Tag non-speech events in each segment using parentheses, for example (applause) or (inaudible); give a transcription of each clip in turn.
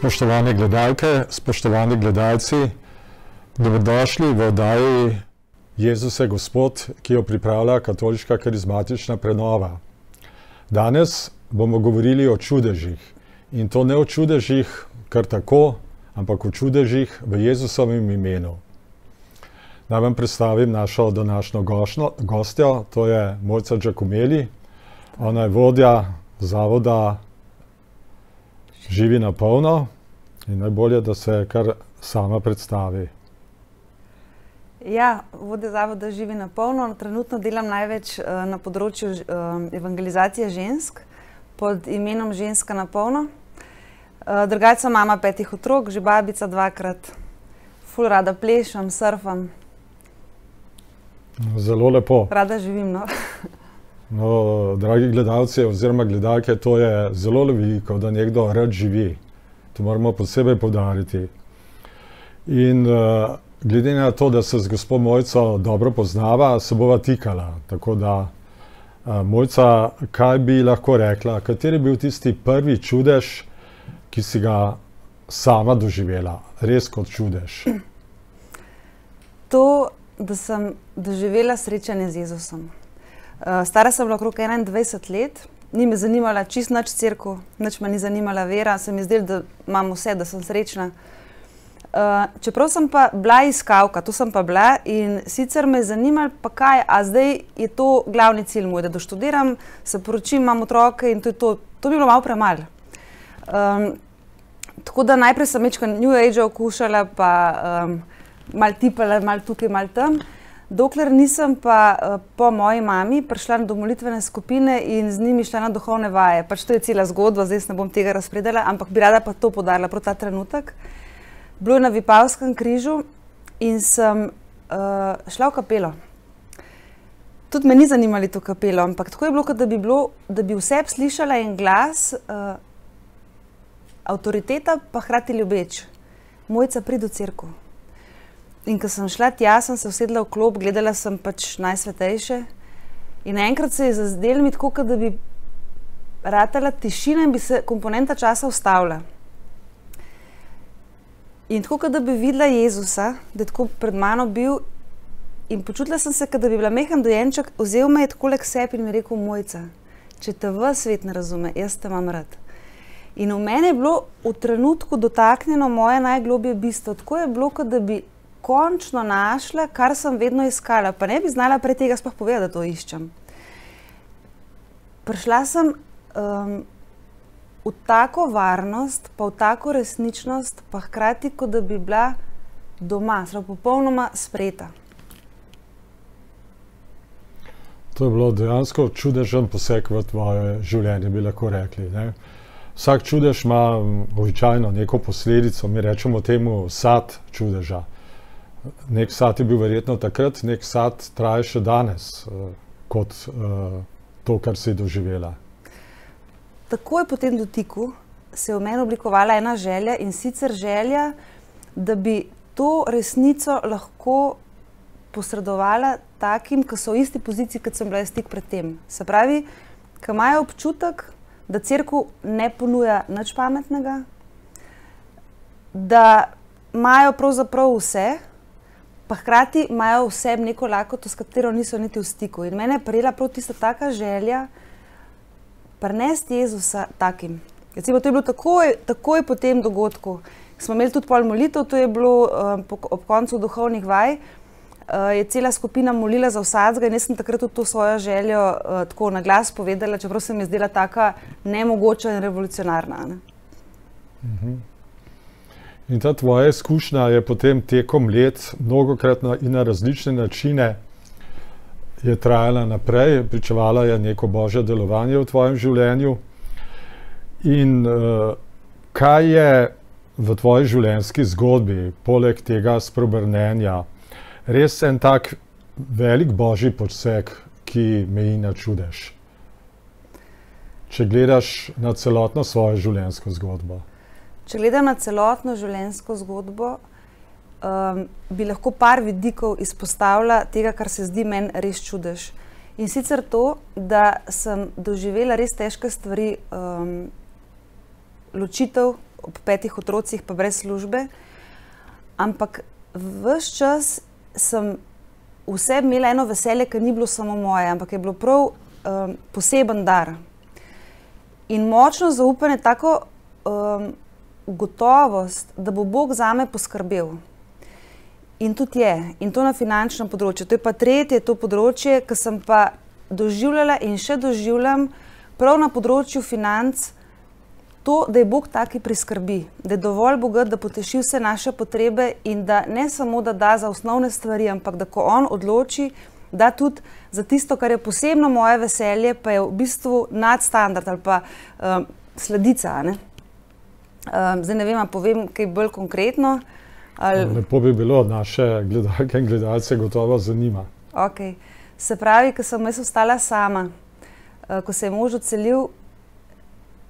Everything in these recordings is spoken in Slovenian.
Spoštovane gledalke, spoštovani gledalci, dobrodošli v oddaji Jezus je Gospod, ki jo pripravlja Katoliška karizmatična prenova. Danes bomo govorili o čudežih in to ne o čudežih kar tako, ampak o čudežih v Jezusovem imenu. Naj vam predstavim našo današnjo gostjo, to je Mojca Giacomelli. Ona je vodja zavoda Živi na polno in najbolje, da se kar sama predstavi. Ja, vodja zavoda Živi na polno. Trenutno delam največ uh, na področju uh, evangelizacije žensk pod imenom Ženska na polno. Uh, Drugače sem mama petih otrok, že babica dvakrat, ful rada plešem, surfam. Zelo lepo. Rada živim. No. (laughs) No, dragi gledalci, oziroma gledalke, to je zelo veliko, da nekdo rad živi. To moramo posebej podariti. In uh, glede na to, da se z gospod Mojco dobro poznava, se bova tikala. Tako da, uh, Mojca, kaj bi lahko rekla, kateri je bil tisti prvi čudež, ki si ga sama doživela, res kot čudež? To, da sem doživela srečanje z Jezusom. Uh, stara sem bila okrog 21 let, ni me zanimala čist nič crkva, nič me ni zanimala vera, se mi zdelo, da imam vse, da sem srečna. Uh, čeprav sem pa bila iskalka, to sem pa bila in sicer me je zanimalo, kaj, a zdaj je to glavni cilj moj, da doštudiram, se poročim, imam otroke in to je to. To bi bilo malo premalo. Um, tako da najprej sem večkrat New Age okušala, pa um, mal tipala, mal tukaj, mal tam. Dokler nisem pa uh, po moji mami prišla do molitvene skupine in z njimi šla na duhovne vaje. Pač to je cela zgodba, zdaj ne bom tega razpredala, ampak bi rada pa to podarila prav ta trenutek. Bilo je na Vipavskem križu in sem uh, šla v kapelo. Tudi me ni zanimalo to kapelo, ampak tako je bilo, da bi, bilo, da bi vse slišala en glas, uh, avtoriteta pa hkrati ljubeč. Mojca pridi v crkvu. In ko sem šla tja, sem se usedla v klop, gledala sem pač najsvetejše. In enkrat se je zazdelo mi tako, da bi ratala tišina in bi se komponenta časa ustavila. In tako, da bi videla Jezusa, da je tako pred mano bil, in počutila sem se, da bi bila mehen dojenček, vzel me je tako le k sebi in mi rekel: Mojca, če te v svet ne razume, jaz te imam rad. In v meni je bilo v trenutku dotaknjeno moje najglobje bistvo. Tako je bilo, da bi končno našla, kar sem vedno iskala, pa ne bi znala pred tega sploh povedati, da to iščem. Prišla sem um, v tako varnost, pa v tako resničnost, pa hkrati, kot da bi bila doma, zelo popolnoma sprejeta. To je bilo dejansko čudežen poseg v tvoje življenje, bi lahko rekli. Ne? Vsak čudež ima običajno neko posledico, mi rečemo temu sad čudeža. Nek sad je bil verjetno takrat, nek sad traja še danes, uh, kot uh, to, kar si doživela. Takoj po tem dotiku se je v meni oblikovala ena želja in sicer želja, da bi to resnico lahko posredovala takim, ki so v isti poziciji, kot sem bila jaz tik pred tem. Se pravi, ki imajo občutek, da crkva ne ponuja nič pametnega, da imajo pravzaprav vse pa hkrati imajo vse neko lakoto, s katero niso niti v stiku. In mene je prijela prav tista taka želja, prenesti Jezusa takim. Recimo, to je bilo takoj, takoj po tem dogodku. Smo imeli tudi pol molitev, to je bilo um, po, ob koncu duhovnih vaj. Uh, je cela skupina molila za vsadzga in jaz sem takrat to svojo željo uh, tako na glas povedala, čeprav se mi je zdela tako nemogoča in revolucionarna. Ne? Uh -huh. In ta tvoja izkušnja je potem tekom let, mnogokrat na, in na različne načine, je trajala naprej, pričevala je neko božje delovanje v tvojem življenju. In uh, kaj je v tvoji življenjski zgodbi, poleg tega sprobrnenja, res en tak velik božji poseg, ki meji na čudež? Če gledaš na celotno svojo življenjsko zgodbo. Če gledam na celotno življenjsko zgodbo, um, bi lahko par vidikov izpostavila tega, kar se zdi meni res čudež. In sicer to, da sem doživela res težke stvari, um, ločitev ob petih otrocih, pa brez službe. Ampak vse čas sem vse imela eno veselje, ki ni bilo samo moje, ampak je bilo prav um, poseben dar. In močno zaupanje, tako um, gotovost, da bo Bog za me poskrbel. In tudi je, in to na finančnem področju. To je pa tretje to področje, ki sem pa doživljala in še doživljam, prav na področju financ, to, da je Bog taki priskrbi, da je dovolj bogat, da poteši vse naše potrebe in da ne samo da da za osnovne stvari, ampak da ko On odloči, da tudi za tisto, kar je posebno moje veselje, pa je v bistvu nadstandard ali pa um, sledica. Ne? Um, zdaj ne vem, povem kaj bolj konkretno. Ali... Lepo bi bilo, naše gledalke in gledalce gotovo zanima. Okay. Se pravi, ko sem jaz ostala sama, uh, ko se je mož odselil,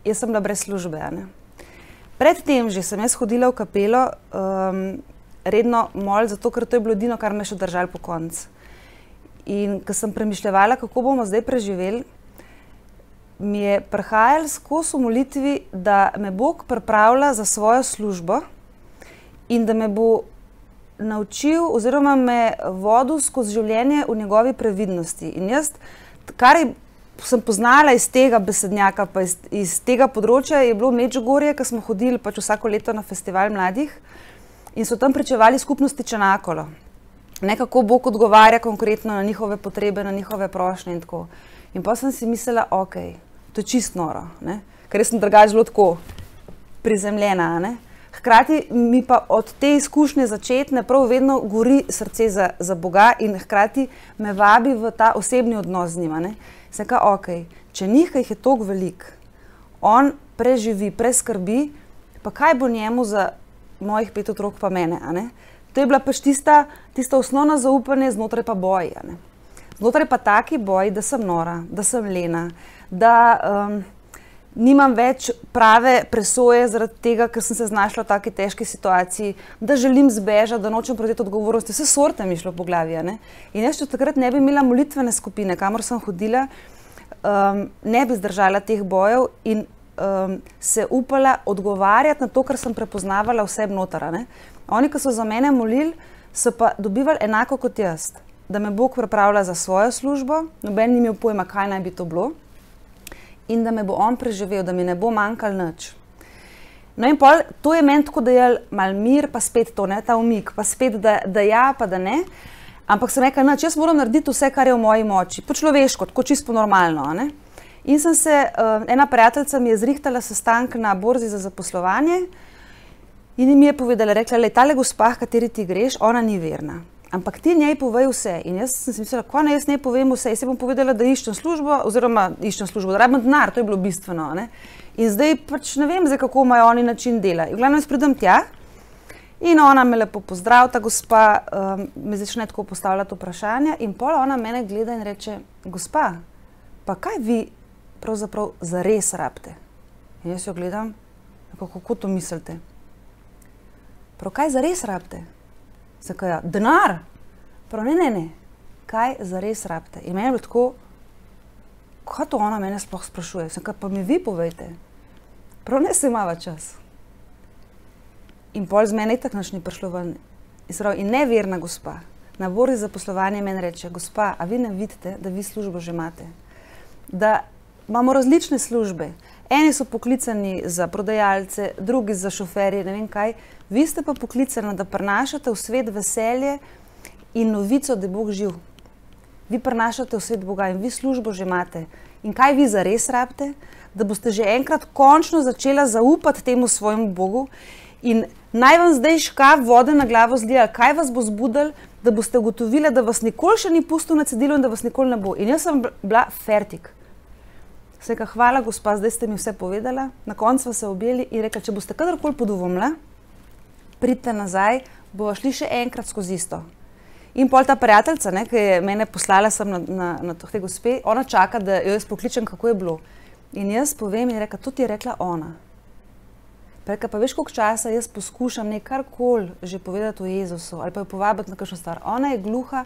jaz sem bila brez službe. Predtem že sem jaz hodila v kapelo, um, redno mol, zato ker to je bilo edino, kar me še držalo po koncu. In ko sem premišljala, kako bomo zdaj preživeli, mi je prihajal skozi molitvi, da me Bog pripravlja za svojo službo in da me bo naučil, oziroma me vodil skozi življenje v njegovi previdnosti. In jaz, kar sem poznala iz tega besednjaka, pa iz, iz tega področja, je bilo Međugorje, ki smo hodili pač vsako leto na festival mladih in so tam pričevali skupnosti Čenakolo. Nekako Bog odgovarja konkretno na njihove potrebe, na njihove prošnje in tako. In pa sem si mislila, ok, to je čist noro, ne? ker sem drugače zelo tako prizemljena. Ne? Hkrati mi pa od te izkušnje začetne prav vedno gori srce za, za Boga in hkrati me vabi v ta osebni odnos z njima. Seka, ok, če nekaj je tako velik, on preživi, preskrbi, pa kaj bo njemu za mojih pet otrok, pa mene. To je bila pač tista, tista osnovna zaupanje, znotraj pa boj. Znotraj pa taki boj, da sem nora, da sem lena, da. Um, nimam več prave presoje zaradi tega, ker sem se znašla v tako težki situaciji, da želim zbežati, da nočem prevzeti odgovornosti. Vse sorte mi šlo po glavi. Ne? In jaz, če takrat ne bi imela molitvene skupine, kamor sem hodila, um, ne bi zdržala teh bojev in um, se upala odgovarjati na to, kar sem prepoznavala vse notranje. Oni, ki so za mene molili, so pa dobivali enako kot jaz. Da me Bog pripravlja za svojo službo, noben ni imel pojma, kaj naj bi to bilo in da me bo on preživel, da mi ne bo manjkalo nič. No, in pol, to je meni tako, da je mal mir, pa spet to, ne, ta umik, pa spet, da, da ja, pa da ne. Ampak sem rekla, jaz moram narediti vse, kar je v moji moči, po človeško, tako čisto normalno. Ne? In sem se, uh, ena prijateljica mi je zrihtala sestanek na borzi za zaposlovanje in mi je povedala, rekla, le, tale gospa, kateri ti greš, ona ni verna. Ampak ti njej povej vse. In jaz sem si mislila, ko ne jaz ne povem vse. Jaz sem povedala, da iščem službo, oziroma iščem službo, da rabim denar, to je bilo bistveno. Ne? In zdaj pač ne vem, zdaj, kako imajo oni način dela. In glavno, jaz pridem tja in ona me lepo pozdravlja, ta gospa um, me začne tako postavljati vprašanja. In pol ona mene gleda in reče: Gospa, pa kaj vi pravzaprav zares rabite? In jaz jo gledam, kako to mislite. Prav kaj zares rabite? Je ja, denar? Prav ne, ne, ne. Kaj za res rabite? In meni je tako, kaj to ona mene sploh sprašuje. Zakaj pa mi vi povejte? Prav ne se imava čas. In pol z meni tako ni prišlo ven. In neverna gospa. Na borzi za poslovanje meni reče, gospa, a vi ne vidite, da vi službo že imate? Da imamo različne službe. Eni so poklicani za prodajalce, drugi za šoferje, ne vem kaj. Vi ste pa poklicani, da prenašate v svet veselje in novico, da je Bog živ. Vi prenašate v svet Boga in vi službo že imate. In kaj vi za res rabite? Da boste že enkrat končno začela zaupati temu svojemu Bogu in naj vam zdaj škaf vode na glavo zlija, kaj vas bo zbudil, da boste ugotovili, da vas nikoli še ni pustil na cedilu in da vas nikoli ne bo. In jaz sem bila fertik. Vseka, hvala, gospa, zdaj ste mi vse povedala. Na koncu smo se objeli in rekli, če boste kadarkoli poduvomla, pridite nazaj, bomo šli še enkrat skozi isto. In pol ta prijateljica, ne, ki je mene poslala sem na, na, na te gospe, ona čaka, da jo jaz pokličem, kako je bilo. In jaz povem in reka, to ti je rekla ona. Preka, pa veš, koliko časa jaz poskušam nekaj koli že povedati o Jezusu ali pa jo povabiti na kakšno stvar. Ona je gluha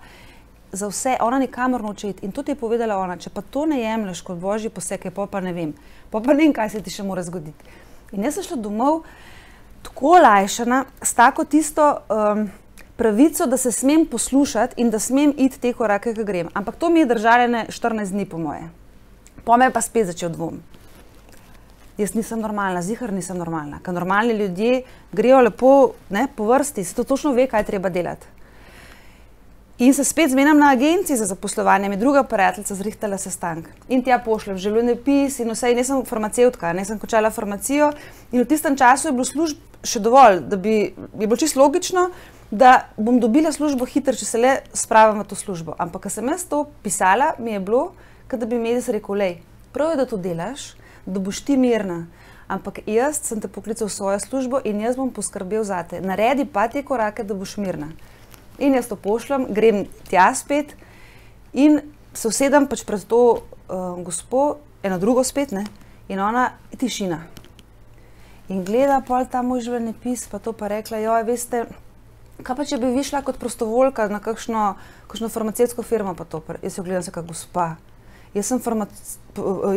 za vse, ona nikamor noče iti. In to ti je povedala ona, če pa to ne jemliš kot božji poseg, pa pa ne vem, pa pa ne vem, kaj se ti še mora zgoditi. In jaz sem šla domov tako olajšana, s tako tisto um, pravico, da se smem poslušati in da smem iti te korake, ki grem. Ampak to mi je držalo ne 14 dni, po moje. Po me pa spet začel dvom. Jaz nisem normalna, zihar nisem normalna. Ker normalni ljudje grejo lepo ne, po vrsti, se to točno ve, kaj treba delati. In se spet zmenim na agenciji za zaposlovanje, mi druga prijateljica zrihtala sestank. In tja pošljem življenjepis in vse, in jaz sem farmacevtka, ne sem končala farmacijo. In v tistem času je bilo služb še dovolj, da bi je bilo čisto logično, da bom dobila službo hitro, če se le spravim v to službo. Ampak, ko sem jaz to pisala, mi je bilo, da bi mi jaz rekel, lej, prav je, da to delaš, da boš ti mirna. Ampak jaz sem te poklical v svojo službo in jaz bom poskrbel za te. Naredi pa te korake, da boš mirna. In jaz to pošljem, grem tja spet in se usedem pač pred to uh, gospo, eno drugo spet, ne? in ona tišina. In gleda pol ta moj življenjepis, pa to pa rekla, jo, veste, kaj pa če bi vi šla kot prostovoljka na kakšno, kakšno farmacijsko firmo, pa to, jaz jo gledam se kot gospa. Jaz sem,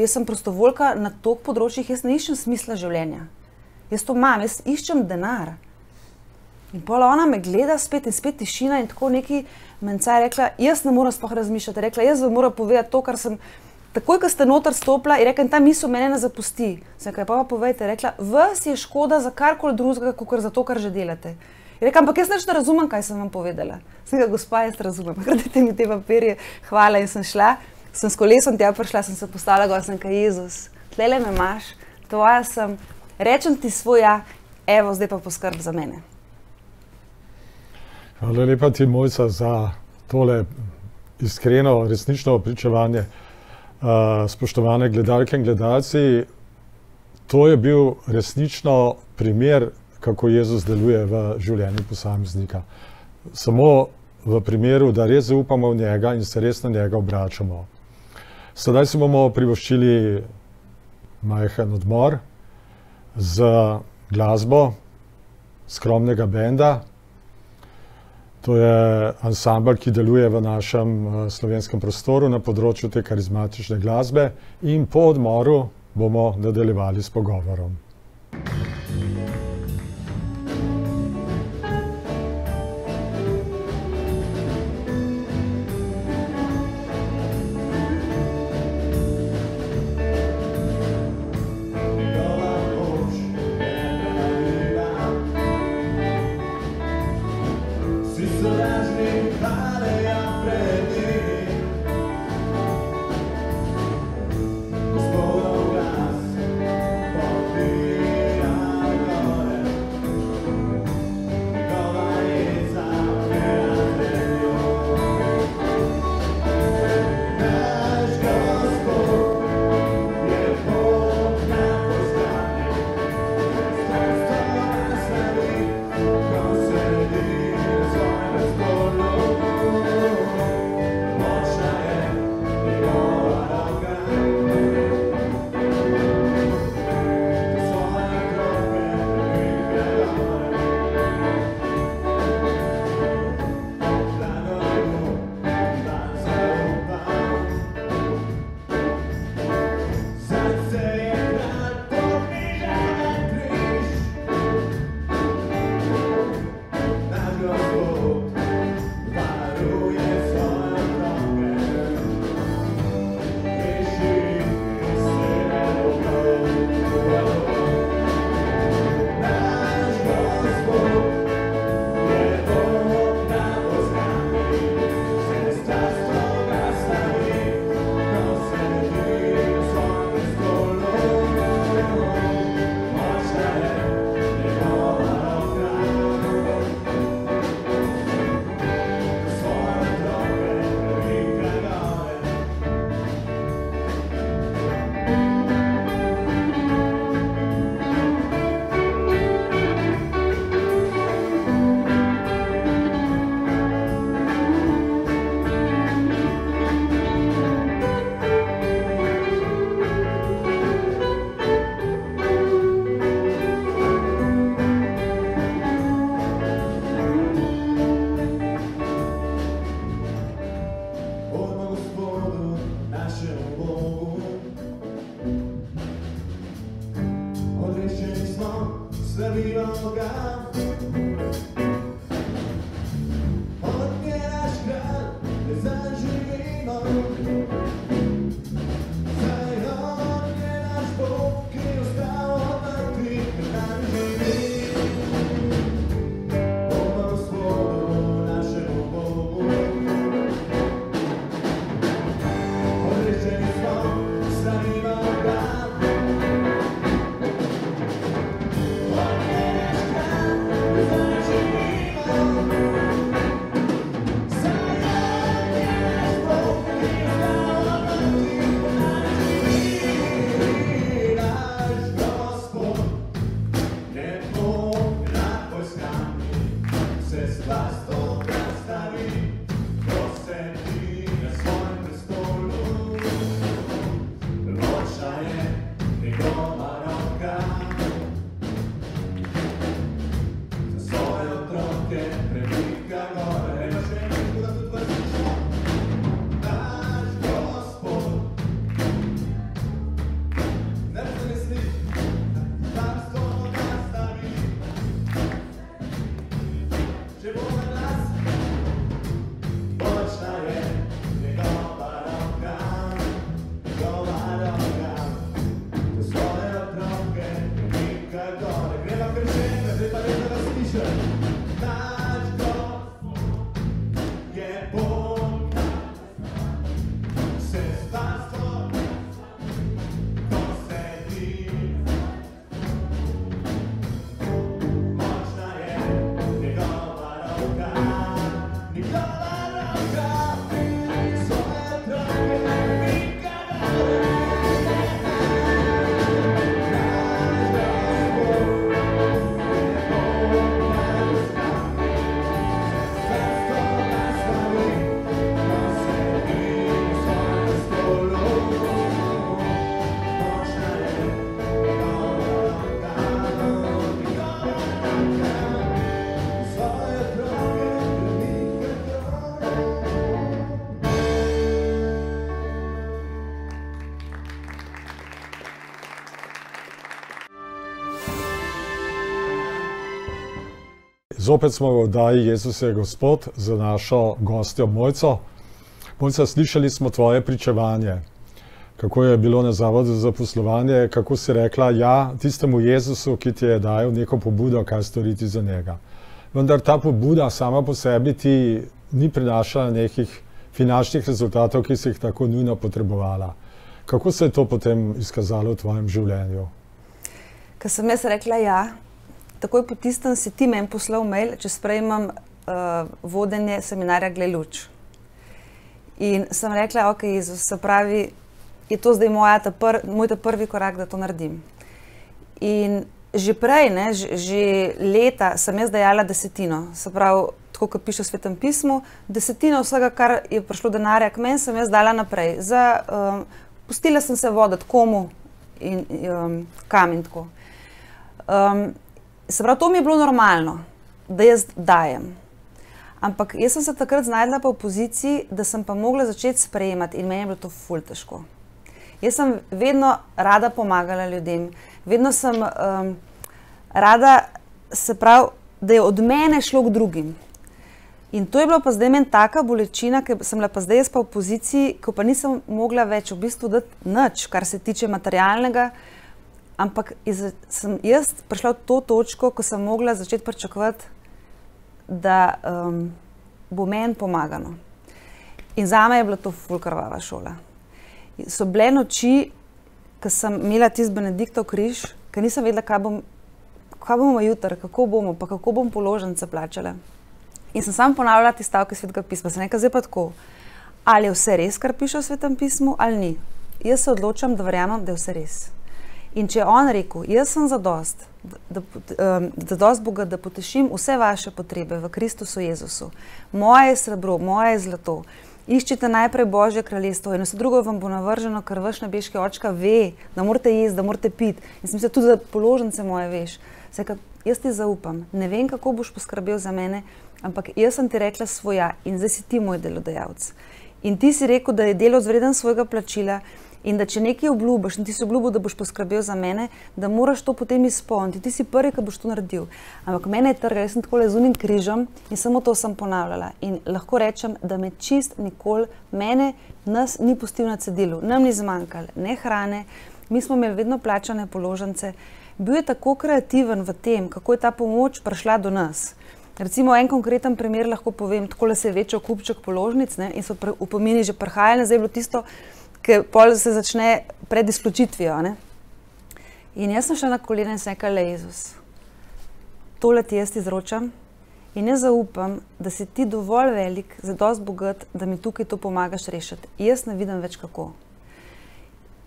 jaz sem prostovoljka na toliko področjih, jaz ne iščem smisla življenja. Jaz to imam, jaz iščem denar. In pol ona me gleda spet in spet tišina in tako neki menca je rekla, jaz ne morem sploh razmišljati. Rekla, jaz vam moram povedati to, kar sem takoj, ko ste noter stopila in rekla, in ta misel mene ne zapusti. Sem kaj pa pa povejte, rekla, vas je škoda za karkoli drugega, kot za to, kar že delate. Je rekla, ampak jaz ne razumem, kaj sem vam povedala. Sem ga, gospa, jaz razumem. (laughs) Kradite mi te papirje, hvala in sem šla. Sem s kolesom tja prišla, sem se postala gor, sem kaj Jezus, tlele me imaš, tvoja sem, rečem ti svoja, evo, zdaj pa poskrb za mene. Hvala lepa ti, Mojca, za tole iskreno, resnično pričevanje. Spoštovane gledalke in gledalci, to je bil resnično primer, kako Jezus deluje v življenju posameznika. Samo v primeru, da res zaupamo v njega in se res na njega obračamo. Sedaj si bomo privoščili majhen odmor z glasbo skromnega benda. To je ansambl, ki deluje v našem uh, slovenskem prostoru na področju te karizmatične glasbe, in po odmoru bomo nadaljevali s pogovorom. Zopet smo v oddaji Jezus je Gospod za našo gostjo Mojco. Mojca, slišali smo tvoje pričevanje, kako je bilo na Zavodu za poslovanje, kako si rekla ja tistemu Jezusu, ki ti je dajal neko pobudo, kaj storiti za njega. Vendar ta pobuda sama po sebi ti ni prinašala nekih finančnih rezultatov, ki si jih tako nujno potrebovala. Kako se je to potem izkazalo v tvojem življenju? Ker sem jaz rekla ja, takoj po tistem si ti meni poslal mail, če sprejmem uh, vodenje seminarja Glej luč. In sem rekla, ok, Jezus, se pravi, je to zdaj moja ta pr, moj ta prvi korak, da to naredim. In že prej, ne, že, že leta sem jaz dajala desetino, se pravi, tako kot piše v svetem pismu, desetino vsega, kar je prišlo denarja k meni, sem jaz dala naprej. Za, um, pustila sem se voditi komu in um, kam in tako. Um, se pravi, to mi je bilo normalno, da jaz dajem. Ampak jaz sem se takrat znašla v poziciji, da sem pa mogla začeti sprejemati in meni je bilo to ful težko. Jaz sem vedno rada pomagala ljudem, vedno sem um, rada, se pravi, da je od mene šlo k drugim. In to je bila pa zdaj meni taka bolečina, ker sem bila pa zdaj jaz pa v poziciji, ko pa nisem mogla več v bistvu dati nič, kar se tiče materialnega, ampak iz, sem jaz prišla v to točko, ko sem mogla začeti pričakovati, da um, bo meni pomagano. In za me je bila to fulkrvava šola. So bile noči, ko sem imela tisti Benediktov križ, ker nisem vedela, kaj, bom, kaj bomo jutri, kako bomo, pa kako bom položnice plačala. In sem samo ponavljala te stavke svetega pisma. Sem rekla, zdaj pa tako, ali je vse res, kar piše v svetem pismu, ali ni. Jaz se odločam, da verjamem, da je vse res. In če je on rekel, jaz sem za dost, da, um, da dost Boga, da potešim vse vaše potrebe v Kristusu Jezusu, moje je srebro, moje je zlato. Iščite najprej Božje kraljestvo in vse drugo vam bo navrženo, ker vaš nebeški očka ve, da morate jesti, da morate piti. In sem se tudi za položnice moje veš. Seka, jaz ti zaupam, ne vem, kako boš poskrbel za mene, ampak jaz sem ti rekla svoja in zdaj si ti moj delodajalec. In ti si rekel, da je delo zvreden svojega plačila In da če nekaj obljubiš, in ti si obljubil, da boš poskrbel za mene, da moraš to potem izpolniti. Ti si prvi, ki boš to naredil. Ampak mene je trgal, jaz sem tako z unim križem in samo to sem ponavljala. In lahko rečem, da me čist nikoli, mene, nas ni pustil na cedilu, nam ni zmanjkalo ne hrane, mi smo imeli vedno plačane položnice. Bil je tako kreativen v tem, kako je ta pomoč prišla do nas. Recimo en konkreten primer lahko povem, tako da se je večal kupček položnic ne, in so pomeni že prihajali, zdaj je bilo tisto, ki se začne pred izključitvijo. Ne. In jaz sem šla na kolena in sem rekla, le Jezus, tole ti jaz izročam in ne zaupam, da si ti dovolj velik, zadost bogat, da mi tukaj to pomagaš rešiti. Jaz ne vidim več kako.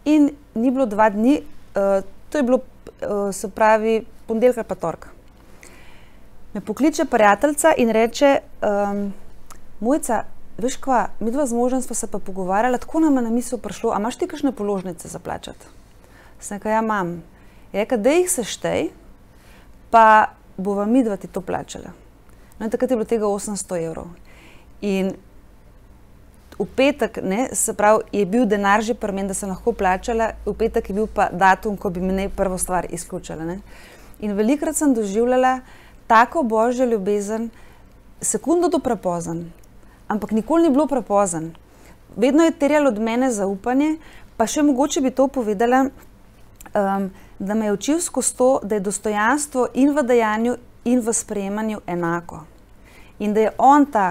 In ni bilo dva dni, uh, to je bilo, uh, se pravi, ponedeljka pa torka. Me pokliče prijateljica in reče, um, mojca, veš kva, mi dva z možem smo se pa pogovarjala, tako nam je na misel prišlo, a imaš ti kakšne položnice za plačati? Sem rekla, ja, imam. Je rekel, da jih seštej, pa bova mi dva ti to plačala. No, in takrat je bilo tega 800 evrov. In v petek, ne, se pravi, je bil denar že pri meni, da sem lahko plačala, v petek je bil pa datum, ko bi mi ne prvo stvar izključila. Ne. In velikrat sem doživljala tako božjo ljubezen, sekundo do prepozen, ampak nikoli ni bilo prepozen. Vedno je terjalo od mene zaupanje, pa še mogoče bi to povedala, um, da me je učil skozi to, da je dostojanstvo in v dejanju, in v sprejemanju enako. In da je on ta,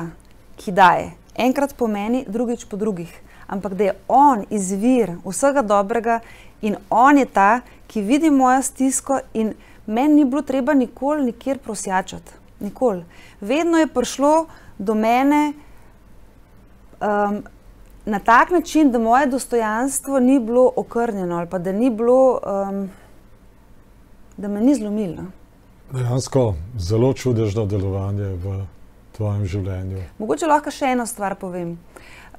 ki daje, enkrat po meni, drugič po drugih. Ampak da je on izvir vsega dobrega in on je ta, ki vidi mojo stisko in meni ni bilo treba nikoli nikjer prosjačati. Nikoli. Vedno je prišlo do mene um, na tak način, da moje dostojanstvo ni bilo okrnjeno ali pa da ni bilo, um, da me ni zlomilo. Dejansko zelo čudežno delovanje v tvojem življenju. Mogoče lahko še eno stvar povem.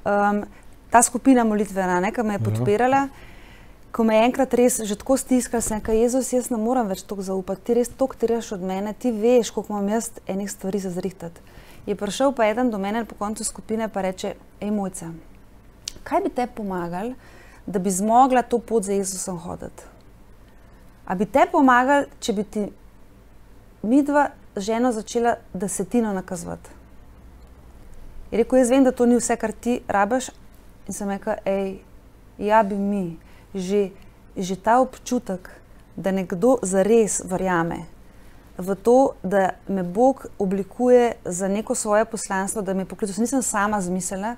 Um, ta skupina molitvena, ne, ki me je Ja. podpirala, ko me je enkrat res že tako stiskala, sem rekla, Jezus, jaz ne morem več toliko zaupati, ti res toliko terjaš od mene, ti veš, koliko imam jaz enih stvari za zrihtati. Je prišel pa eden do mene po koncu skupine in reče, ej mojca, kaj bi te pomagal, da bi zmogla to pot za Jezusom hoditi? A bi te pomagal, če bi ti midva ženo začela desetino nakazovati? Je rekel, jaz vem, da to ni vse, kar ti rabiš. In sem rekel, hej, ja bi mi, že, že ta občutek, da nekdo zares verjame v to, da me Bog oblikuje za neko svoje poslanstvo, da me poklical, nisem sama zmislila.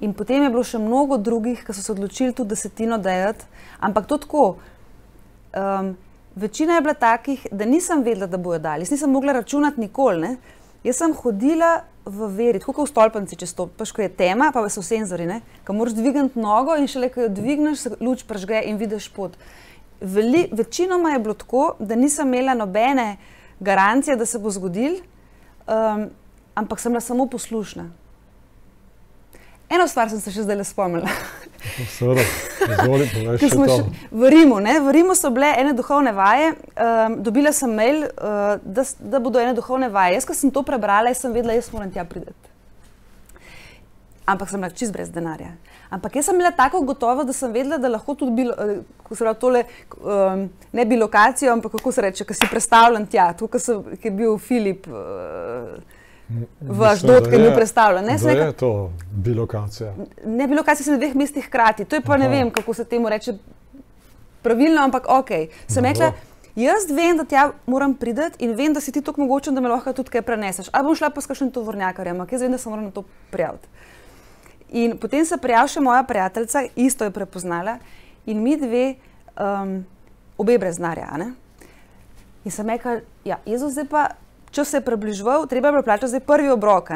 In potem je bilo še mnogo drugih, ki so se odločili tudi desetino dajati, ampak to tako. Um, večina je bila takih, da nisem vedela, da bojo dali. Jaz nisem mogla računati nikoli. Ne? Jaz sem hodila v veri, tako kot v stolpnici, če stopiš, ko je tema, pa so senzori, ki moraš dvigniti nogo in šele, ko jo dvigneš, se luč prežge in vidiš pot. Veli, večinoma je bilo tako, da nisem imela nobene garancije, da se bo zgodil, um, ampak sem bila samo poslušna. Eno stvar sem se še zdaj le spomnila. Seveda, izvoli, povej še to. v Rimu. Ne? V Rimu so bile ene duhovne vaje. Um, dobila sem mail, uh, da, da bodo ene duhovne vaje. Jaz, ko sem to prebrala, sem vedela, jaz moram tja priti. Ampak sem bila čist brez denarja. Ampak jaz sem bila tako gotova, da sem vedela, da lahko tudi bilo, eh, ko se pravi tole, um, ne bi lokacijo, ampak kako se reče, ki si predstavljen tja, so- ki je bil Filip. Uh, V da ki je bil je- predstavljen. Ne, rekla, je to bilokacija. ne bilo kaj se na dveh mestih hkrati. To je pa ne Aha. vem, kako se temu reče pravilno, ampak ok. Sem Dobro. rekla, jaz vem, da tja moram priti in vem, da si ti tako mogočen, da me lahko tudi kaj preneseš. Ali bom šla pa s kakšnim tovornjakarjem, ampak jaz vem, da se moram na to prijaviti. In potem se prijavi še moja prijateljica, isto je prepoznala in mi dve, um, obe brez denarja. In sem rekla, ja, Jezus, zdaj pa, če se je približeval, treba je bilo plačati zdaj prvi obrok.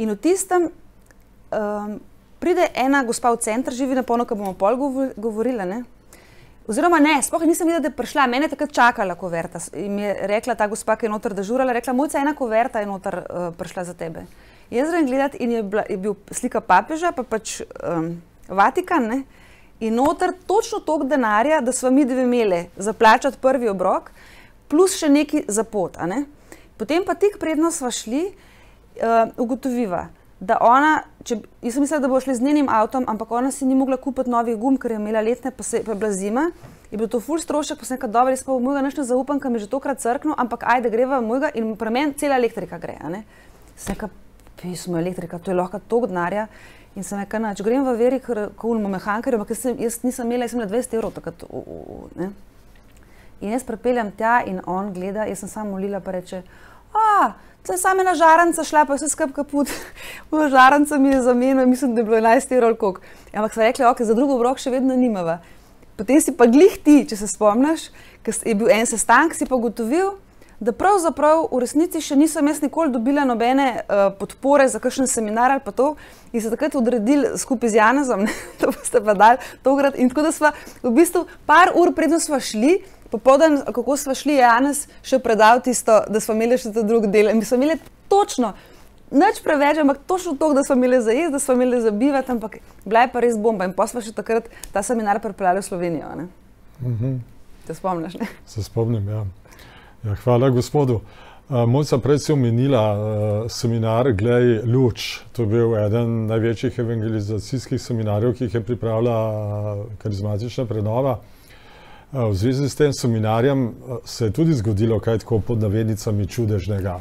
In v tistem um, pride ena gospa v center, živi na polno, ki bomo pol govo- govorila. Ne? Oziroma, ne, sploh nisem videla, da je prišla, mene je takrat čakala kuverta. In mi je rekla ta gospa, ki je noter dežurala, rekla, mojca, ena kuverta je noter uh, prišla za tebe. Jaz grem gledati in je, bila, je bil slika papeža, pa pač um, Vatikan. Ne? In noter točno toliko denarja, da smo mi dve imeli za plačati prvi obrok, plus še neki za pot. ne. Potem pa tik predno smo šli, uh, ugotoviva, da ona, če, jaz sem mislila, da bo šla z njenim avtom, ampak ona si ni mogla kupiti novih gum, ker je imela letne, pa, se, pa je bila zima. Je bil to ful strošek, pa sem rekla, dobro, jaz pa v mojega nešto zaupam, ker mi že tokrat crknil, ampak ajde, greva v mojega in pri meni cela elektrika gre. ne. Sem rekla, pismo elektrika, to je lahko toliko denarja. In sem rekla, "Na, če grem v veri, ker kulmo mehankarju, ampak jaz, sem, jaz nisem imela, jaz sem imela 200 evrov takrat. v- v- v- ne. In jaz prepeljem tja in on gleda, jaz sem samo molila, pa reče, a, to je samo ena žaranca šla, pa vse skupaj kaput. (laughs) V žaranca mi je zamenjal, mislim, da je bilo 11 evrov koliko. Ampak smo rekli, ok, za drugo obrok še vedno nimava. Potem si pa glih ti, če se spomniš, ker je bil en sestanek, si pa ugotovil, da pravzaprav v resnici še nisem jaz nikoli dobila nobene uh, podpore za kakšen seminar ali pa to. In se takrat odredili skupaj z Janezom, (laughs) ne, to boste pa dali tokrat. In tako da smo v bistvu par ur predno smo šli, popoldan, kako smo šli, je Janez še predal tisto, da smo imeli še ta drugi del. In mi smo imeli točno, nič preveč, ampak točno to, da smo imeli za jesti, da smo imeli za bivati, ampak bila je pa res bomba. In pa smo še takrat ta seminar pripeljali v Slovenijo. Ne? Mhm. Te spomniš? Ne? Se spomnim, ja. Ja hvala gospodu. Mojca prej si omenila seminar Glej luč. To je bil eden največjih evangelizacijskih seminarjev, ki jih je pripravila karizmatična prenova. V zvezi s tem seminarjem se je tudi zgodilo kaj tako pod navednicami čudežnega,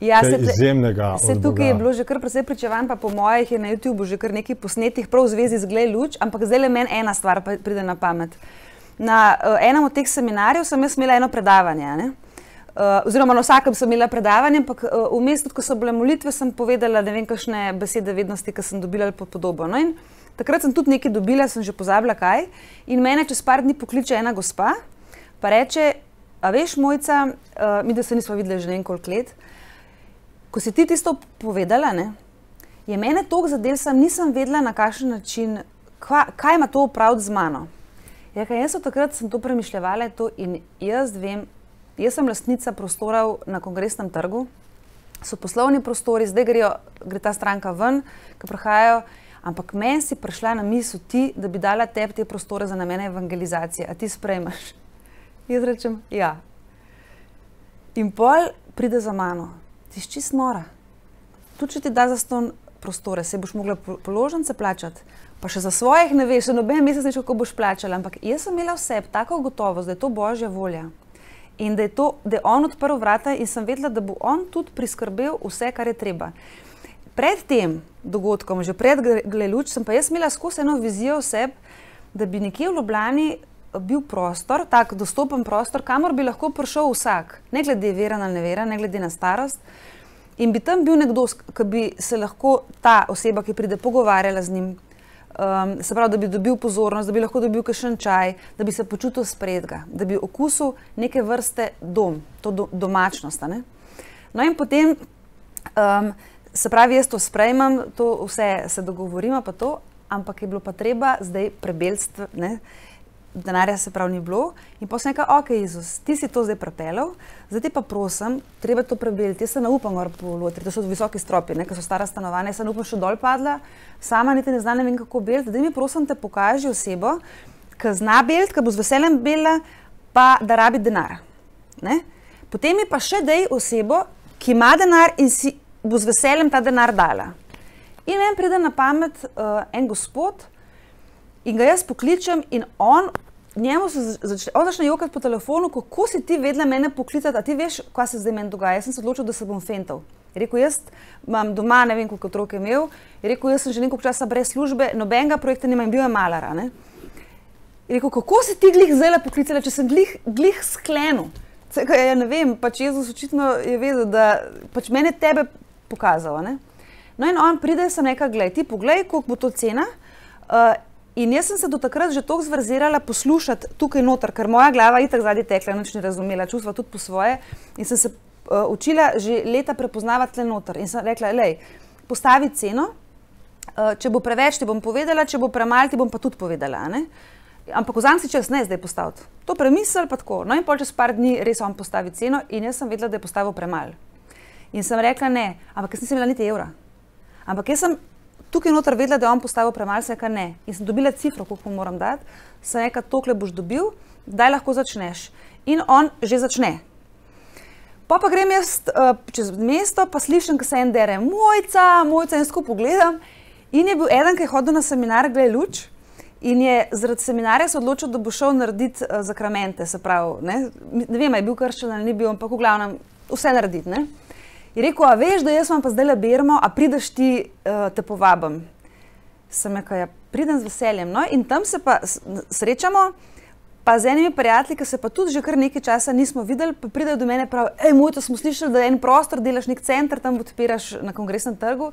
Ja, se izjemnega. Se tukaj je bilo že kar precej pričevanj, pa po mojih je na YouTubu že kar nekaj posnetih, prav v zvezi z Glej luč, ampak zdaj le meni ena stvar pride na pamet. Na uh, enem od teh seminarjev sem jaz imela eno predavanje. Ne? Uh, oziroma, na vsakem sem imela predavanje, ampak uh, vmes, tudi ko so bile molitve, sem povedala ne vem, kakšne besede vednosti, ki sem dobila ali podobno. No, in takrat sem tudi nekaj dobila, sem že pozabila kaj. In mene čez par dni pokliče ena gospa, pa reče: A veš, mojca, uh, mi da se nismo videli že ne vem koliko let. Ko si ti tisto povedala, ne, je mene toliko zadel, sem nisem vedela, na kakšen način, kva, kaj ima to opraviti z mano. Ja, jaz od takrat sem to premišljala to in jaz vem, jaz sem lastnica prostorov na kongresnem trgu, so poslovni prostori, zdaj grejo, gre ta stranka ven, ki prihajajo, ampak meni si prišla na misel ti, da bi dala tebi te prostore za namene evangelizacije, a ti sprejmeš. (laughs) Jaz rečem, ja. In pol pride za mano, ti si čist nora. Tudi če ti da za ston prostore, se boš mogla po- položnice plačati, pa še za svojih ne veš, še noben mesec ne veš, kako boš plačala. Ampak jaz sem imela vse, tako gotovost, da je to božja volja. In da je, to, da je on odprl vrata, in sem vedela, da bo on tudi priskrbel vse, kar je treba. Pred tem dogodkom, že pred Gleluč, sem pa jaz imela skozi eno vizijo oseb, da bi nekje v Ljubljani bil prostor, tak dostopen prostor, kamor bi lahko prišel vsak, ne glede vera ali ne vera, ne glede na starost. In bi tam bil nekdo, ki bi se lahko ta oseba, ki pride, pogovarjala z njim. Um, se pravi, da bi dobil pozornost, da bi lahko dobil kakšen čaj, da bi se počutil spredga, da bi okusil neke vrste dom, to do, domačnost. No in potem, um, se pravi, jaz to sprejmem, to vse se dogovorimo, pa to, ampak je bilo pa treba zdaj prebelstvo, ne, denarja se prav ni bilo. In pa sem rekel, ok, Jezus, ti si to zdaj prepeljal, zdaj ti pa prosim, treba to prebeliti. Jaz se ne upam gor po lotri, to so visoki stropi, ne, ker so stara stanovanja, jaz se ne upam še dol padla, sama niti ne znam, ne vem kako beliti. Zdaj mi prosim te pokaži osebo, ki zna beliti, ki bo z veseljem bela, pa da rabi denar. Ne? Potem mi pa še dej osebo, ki ima denar in si bo z veseljem ta denar dala. In meni pride na pamet uh, en gospod in ga jaz pokličem in on, njemu se zač- začne, on začne jokati po telefonu, kako si ti vedela mene poklicati, a ti veš, kaj se zdaj meni dogaja. Jaz sem se odločil, da se bom fental. Je rekel, jaz imam doma, ne vem, koliko otrok je imel, je rekel, jaz sem že nekaj časa brez službe, nobenega projekta nimam, bil je malara. Ne? Je rekel, kako si ti glih zdaj poklicala, če sem glih, glih sklenil. Se, ka, ja, ne vem, pač Jezus očitno je vedel, da pač mene tebe pokazal. Ne? No in on pride, sem rekel, gledaj, ti poglej, koliko bo to cena. Uh, in jaz sem se do takrat že toliko zverzirala poslušati tukaj noter, ker moja glava je tako zadnji tekla, nič ni razumela, čustva tudi po svoje. In sem se uh, učila že leta prepoznavati tle noter. In sem rekla, lej, postavi ceno, uh, če bo preveč, ti bom povedala, če bo premalo, ti bom pa tudi povedala. ne. Ampak vzam si čas, ne zdaj postaviti. To premisel pa tako. No in pol čez par dni res on postavi ceno in jaz sem vedela, da je postavil premalo. In sem rekla ne, ampak jaz nisem imela niti evra. Ampak jaz sem tukaj noter vedela, da je on postavil premalo, sem rekla ne. In sem dobila cifro, koliko mu moram dati. Sem rekla, tokle boš dobil, kdaj lahko začneš. In on že začne. Pa pa grem jaz uh, čez mesto, pa slišim, da se en dere, mojca, mojca in skupaj pogledam. In je bil eden, ki je hodil na seminar, gledaj luč. In je zaradi seminarja se odločil, da bo šel narediti uh, zakramente. Se pravi, ne, ne vem, je bil krščen ali ni bil, ampak v glavnem vse narediti. Ne. Je rekel, a veš, da jaz vam pa zdaj le bermo, a prideš ti, uh, te povabim. Sem rekel, ja, pridem z veseljem. No, in tam se pa srečamo. Pa z enimi prijatelji, ki se pa tudi že kar nekaj časa nismo videli, pa pridejo do mene in pravijo: hej, moj, to smo slišali, da je en prostor, delaš nek center, tam odpiraš na kongresnem trgu.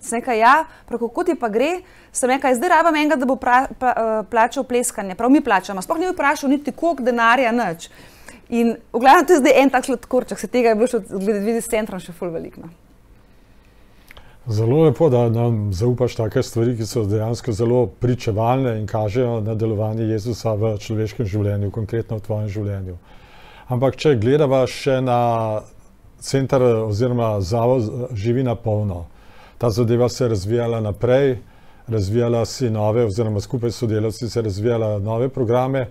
Sem rekel, ja, prav kako ti pa gre, sem rekel, zdaj rabim enega, da bo pra, pa, uh, plačal pleskanje, prav mi plačamo. Sploh ni vprašal niti koliko denarja, nič. In v glavnem to je zdaj en tak sladkorček, se tega je bilo še glede vidi s centrom še ful veliko. no. Zelo lepo, da nam zaupaš take stvari, ki so dejansko zelo pričevalne in kažejo na delovanje Jezusa v človeškem življenju, konkretno v tvojem življenju. Ampak, če gledava še na center oziroma zavod Živi na polno, ta zadeva se je razvijala naprej, razvijala si nove, oziroma skupaj s sodelavci se je razvijala nove programe.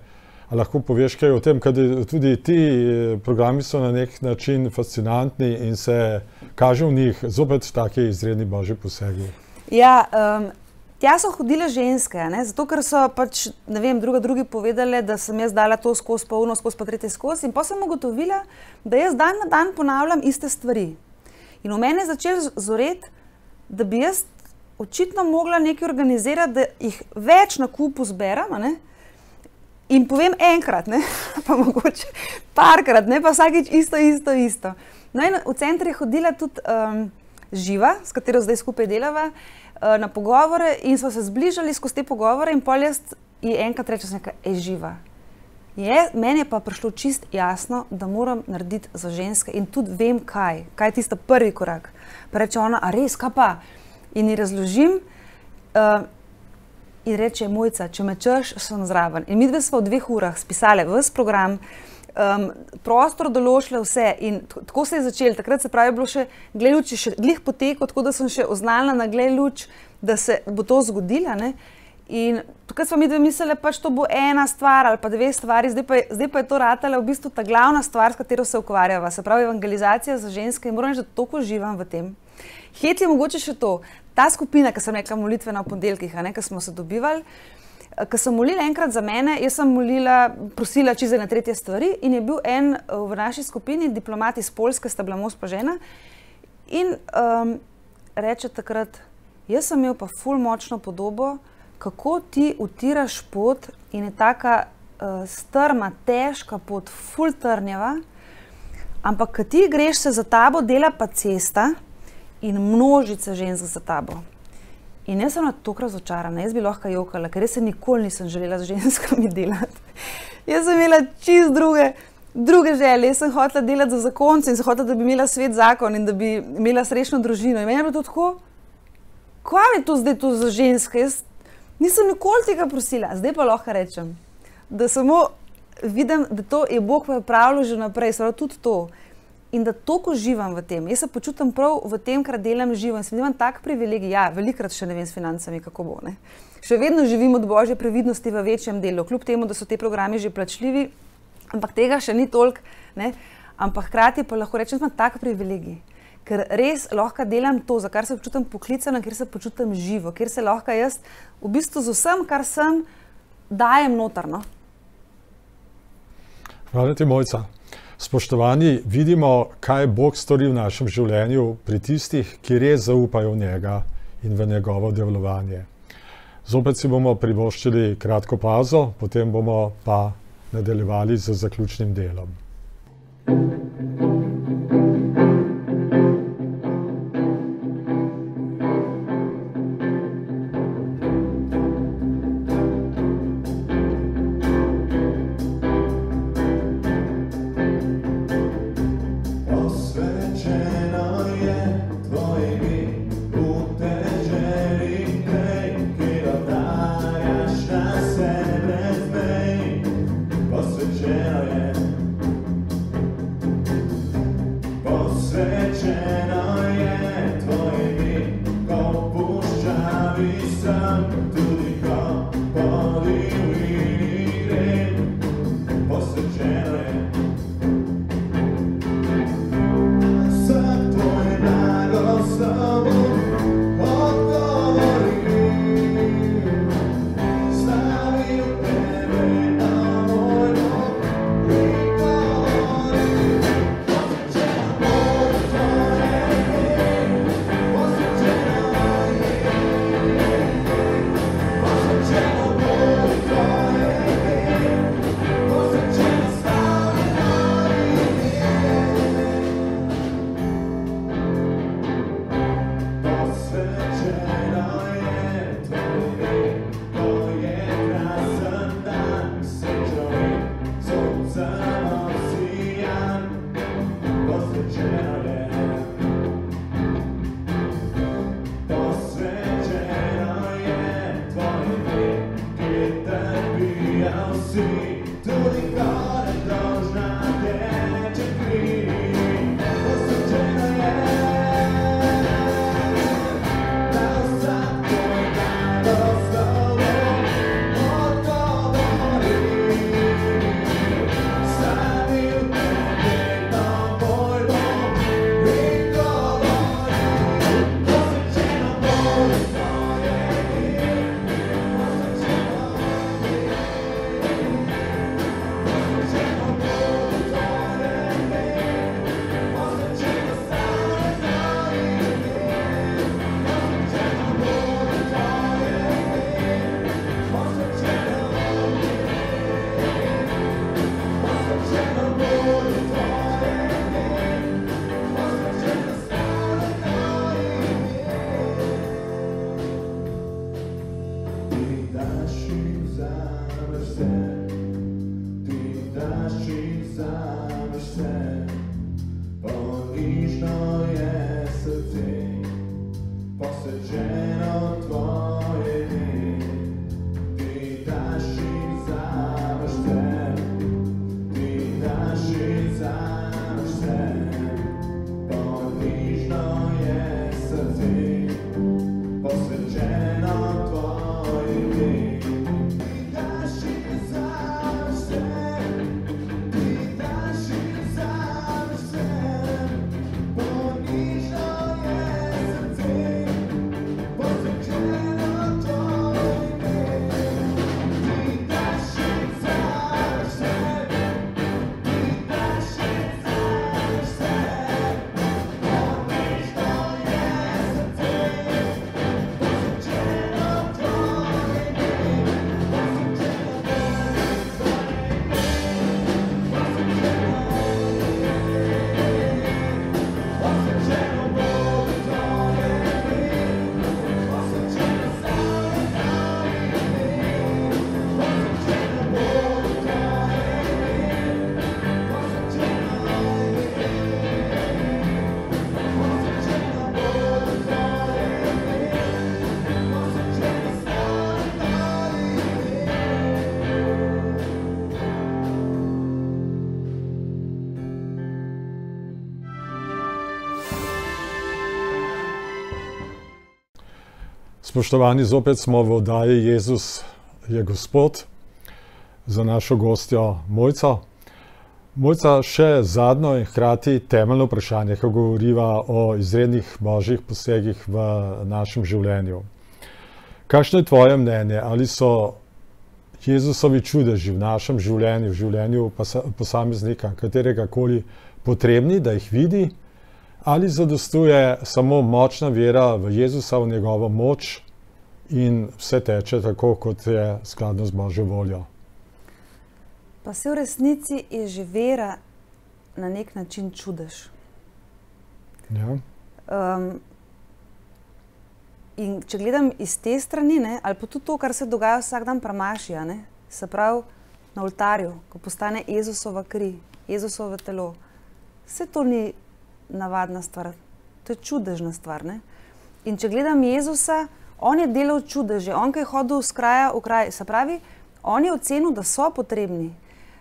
Lahko poveš kaj o tem, ker tudi ti eh, programi so na nek način fascinantni in se kaže v njih zopet taki izredni božji posegi. Ja, um, tja so hodile ženske, ne? zato ker so pač, ne vem, druga drugi povedali, da sem jaz dala to skozi, pa uno skozi, pa tretje skozi. In pa sem ugotovila, da jaz dan na dan ponavljam iste stvari. In v meni je začel z- zoreti, da bi jaz očitno mogla nekaj organizirati, da jih več na kupu zberem. a ne. In povem enkrat, ne? (laughs) pa mogoče parkrat, ne? pa vsakeč isto, isto, isto. No, in v center je hodila tudi um, živa, s katero zdaj skupaj delava, uh, na pogovore in smo se zbližali skozi te pogovore. In pol jaz ji enkrat rečem, da je živa. Je, meni je pa prišlo čist jasno, da moram narediti za ženske in tudi vem, kaj, kaj je tisto prvi korak. Pa reče ona, a res, kaj pa? In ji razložim. Uh, In reče, mojca, če me češ, sem zraven. In mi dve smo v dveh urah spisali vse program, um, prostor določile vse. In tako se je začelo. Takrat se pravi, bilo še glej luč, je še glih potekal, tako da sem še oznala na glej luč, da se bo to zgodilo. In tukaj smo mi dve mislili, pač to bo ena stvar ali pa dve stvari, zdaj pa, je- zdaj pa je to ratala v bistvu ta glavna stvar, s katero se ukvarjava, se pravi evangelizacija za ženske in moram reči, da toliko uživam v tem. Het je mogoče še to, ta skupina, ki sem rekla molitvena v ponedeljkih, ki smo se dobivali. Ko sem molila enkrat za mene, jaz sem molila, prosila čisto na tretje stvari, in je bil en eh, v naši skupini, diplomat iz Poljske, sta bila mož pa žena. In um, reče takrat, jaz sem imel pa ful močno podobo, kako ti utiraš pot in je taka uh, strma, težka pot, ful trnjeva. Ampak, ko ti greš, se za tabo dela pa cesta in množice žensk za tabo. In jaz sem na to razočarana, jaz bi lahko jokala, ker res se nikoli nisem želela z ženskami (laughs) delati. Jaz sem imela čist druge, druge želje, jaz sem hotela delati za zakonce in sem hotela, da bi imela svet zakon in da bi imela srečno družino. In meni je bilo tako, kaj je to zdaj to za ženske? Jaz nisem nikoli tega prosila, zdaj pa lahko rečem, da samo vidim, da to je Bog pripravljal že naprej, samo tudi to. In da toliko uživam v tem. Jaz se počutim prav v tem, kar delam živo. In sem imel tak privilegij, ja, velikrat še ne vem s financami, kako bo. Ne. Še vedno živim od božje previdnosti v večjem delu, kljub temu, da so ti programi že plačljivi, ampak tega še ni toliko. Ampak hkrati pa lahko rečem, da imam tak privilegij. Ker res lahko delam to, za kar se počutim poklicana, ker se počutim živo, ker se lahko jaz v bistvu z vsem, kar sem, dajem notrno. Hvala ti, mojca. Spoštovani, vidimo, kaj Bog stori v našem življenju pri tistih, ki res zaupajo v njega in v njegovo delovanje. Zopet si bomo privoščili kratko pauzo, potem bomo pa nadaljevali z zaključnim delom. Spoštovani, zopet smo v oddaji Jezus je Gospod za našo gostjo Mojco. Mojca, še zadnjo in hkrati temeljno vprašanje, ko govoriva o izrednih božjih posegih v našem življenju. Kakšno je tvoje mnenje, ali so Jezusovi čudeži v našem življenju, v življenju posa- posameznika, katerega koli, potrebni, da jih vidi, ali zadostuje samo močna vera v Jezusa, v njegovo moč in vse teče tako, kot je skladno z Božjo voljo. Pa se v resnici je že vera na nek način čudež. Ja? Um, in če gledam iz te strani, ne, ali pa tudi to, kar se dogaja vsak dan pri Maši, a ne, se pravi na oltarju, ko postane Jezusova kri, Jezusovo telo, vse to ni navadna stvar, to je čudežna stvar. Ne? In če gledam Jezusa, on je delal čudeže, on je hodil z kraja v kraj, se pravi, on je ocenil, da so potrebni,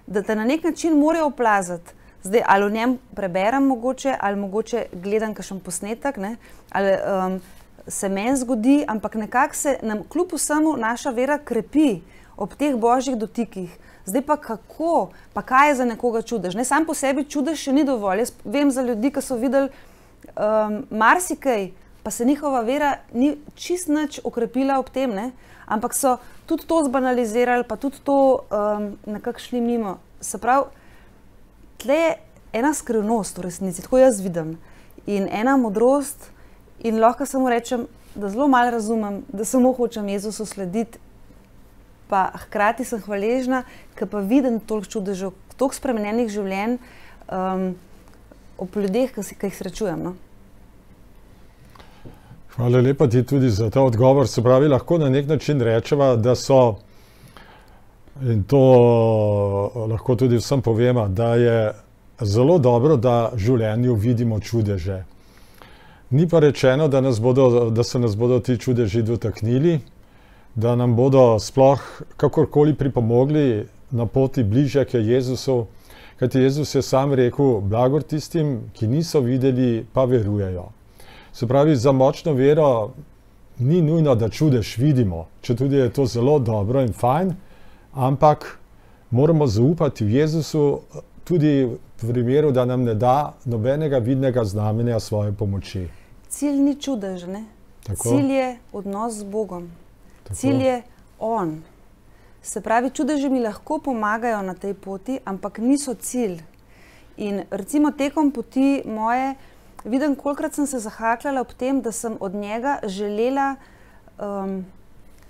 da te na nek način morajo oplaziti. Zdaj, ali o njem preberem, mogoče, ali mogoče gledam kakšen posnetek, ne? ali um, se meni zgodi, ampak nekako se nam kljub vsemu naša vera krepi ob teh božjih dotikih. Zdaj pa kako, pa kaj je za nekoga čudež? Ne, sam po sebi čudež še ni dovolj. Jaz vem za ljudi, ki so videli um, marsikaj, pa se njihova vera ni čist nič okrepila ob tem, ne? ampak so tudi to zbanalizirali, pa tudi to um, nekako šli mimo. Se pravi, tle je ena skrivnost v resnici, tako jaz vidim, in ena modrost, in lahko samo rečem, da zelo malo razumem, da samo hočem Jezusu slediti, pa hkrati sem hvaležna, ker pa vidim toliko čudežev, toliko spremenjenih življenj um, ob ljudeh, ki, si, ki jih srečujem. No? Hvala lepa ti tudi za ta odgovor. Se pravi, lahko na nek način rečemo, da so, in to lahko tudi vsem povemo, da je zelo dobro, da v življenju vidimo čudeže. Ni pa rečeno, da, bodo, da se nas bodo ti čudeži dotaknili, da nam bodo sploh kakorkoli pripomogli na poti bližje k Jezusu. Kajti Jezus je sam rekel: Blagor tistim, ki niso videli, pa verujejo. Se pravi, za močno vero ni nujno, da čudež vidimo, če tudi je to zelo dobro in fajn, ampak moramo zaupati v Jezusu tudi v primeru, da nam ne da nobenega vidnega znamenja svoje pomoči. Cilj ni čudež, ne? Tako. Cilj je odnos z Bogom. Tako. Cilj je On. Se pravi, čudeži mi lahko pomagajo na tej poti, ampak niso cilj. In recimo tekom poti moje, vidim, kolikrat sem se zahakljala ob tem, da sem od njega želela um,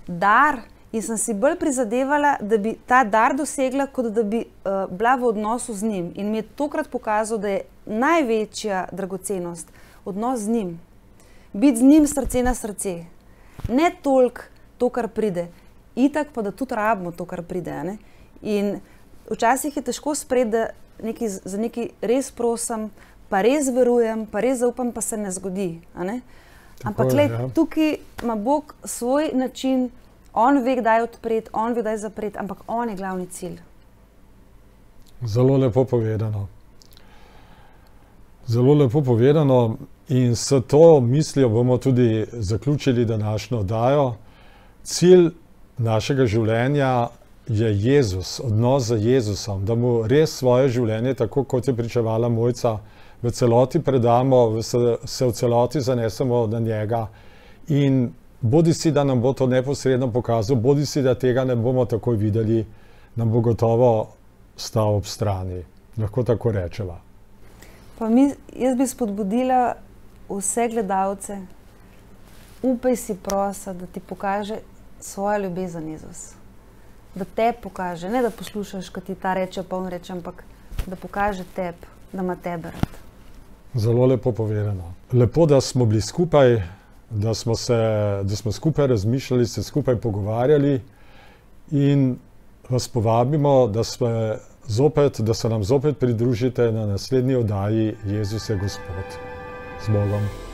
dar in sem si bolj prizadevala, da bi ta dar dosegla, kot da bi uh, bila v odnosu z njim. In mi je tokrat pokazal, da je največja dragocenost odnos z njim. Biti z njim srce na srce. Ne toliko to, kar pride, itak pa da tudi rabimo to, kar pride. a ne. In včasih je težko sprejeti, da nekaj, za nekaj res prosim, pa res verujem, pa res zaupam, pa se ne zgodi. ne. Ampak je, gled, ja. tukaj ima Bog svoj način, on ve, kdaj odpreti, on ve, kdaj zapreti, ampak on je glavni cilj. Zelo lepo povedano. Zelo lepo povedano, in s to mislijo bomo tudi zaključili današnjo oddajo. Cilj našega življenja je Jezus, odnos z Jezusom, da mu res svoje življenje, tako kot je pričevala Mojca, v celoti predamo, se v celoti zanesemo na njega. In bodi si, da nam bo to neposredno pokazal, bodi si, da tega ne bomo takoj videli, nam bo gotovo stal ob strani. Lahko tako rečeva. Pa mi, jaz bi spodbudila vse gledalce, upaj si prosa, da ti pokaže svojo ljubezen Jezus. Da te pokaže, ne da poslušaš, kaj ti ta reče, pa on reče, ampak da pokaže tebi, da ima tebe rad. Zelo lepo povedano. Lepo, da smo bili skupaj, da smo, se, da smo skupaj razmišljali, se skupaj pogovarjali in vas povabimo, da, sme zopet, da se nam zopet pridružite na naslednji oddaji Jezus je Gospod. Z Bogom.